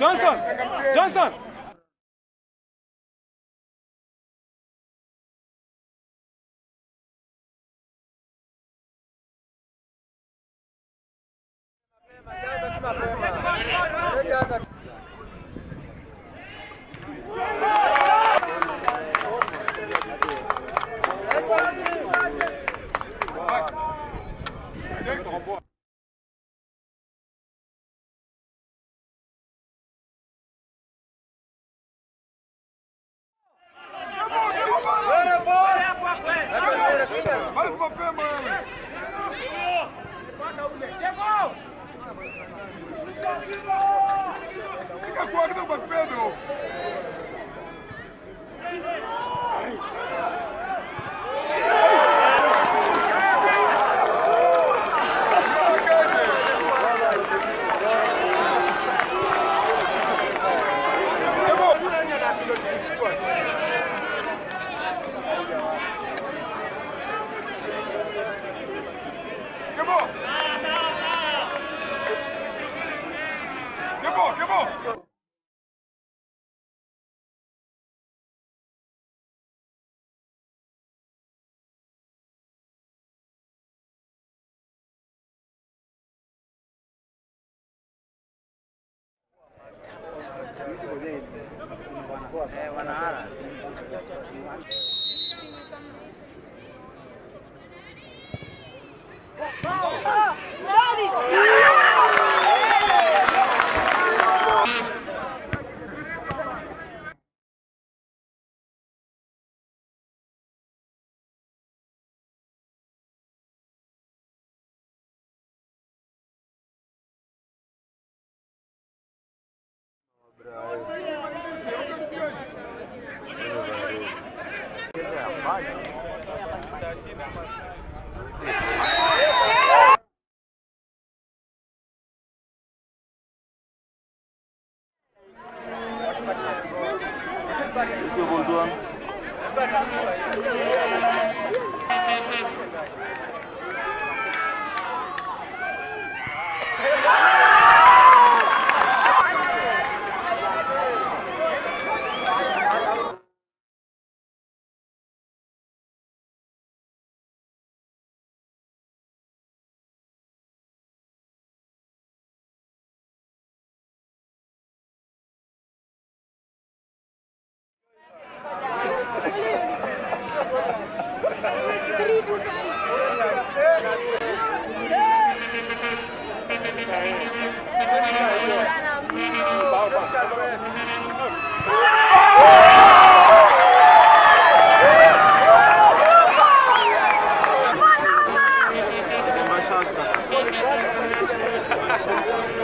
Johnson! Johnson! Fica com a Guanara. Grama, Pedro! Acabou! Mwen se voldo an. Awesome.